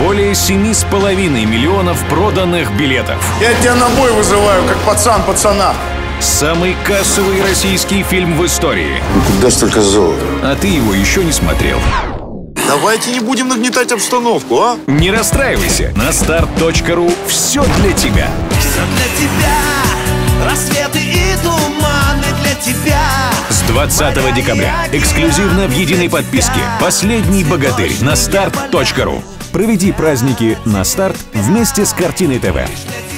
Более семи с половиной миллионов проданных билетов. Я тебя на бой вызываю, как пацан пацана. Самый кассовый российский фильм в истории. Ну куда столько золота? А ты его еще не смотрел. Давайте не будем нагнетать обстановку, а? Не расстраивайся. На start.ru все для тебя. Все для тебя, рассветы и туманы для тебя. С 20 декабря эксклюзивно в единой подписке «Последний богатырь» на start.ru. Проведи праздники на старт вместе с картиной ТВ.